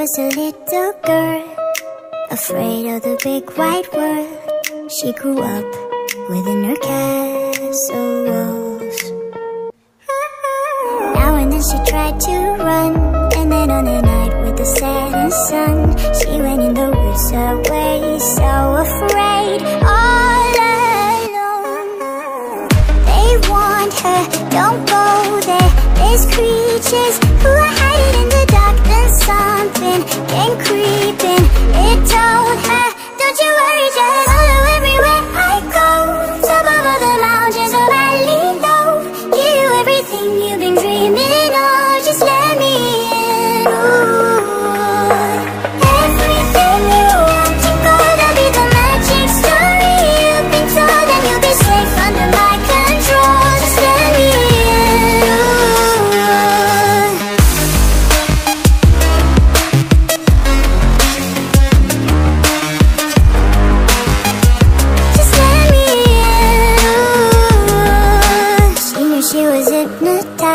was a little girl Afraid of the big white world. She grew up within her castle walls Now and then she tried to run And then on a night with the setting sun She went in the woods away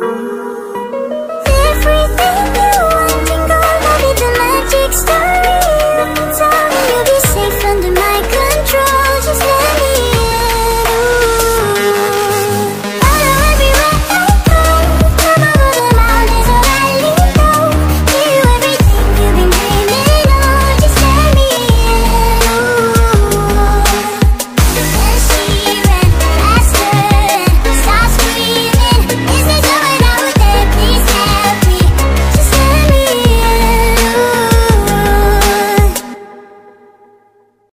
thank you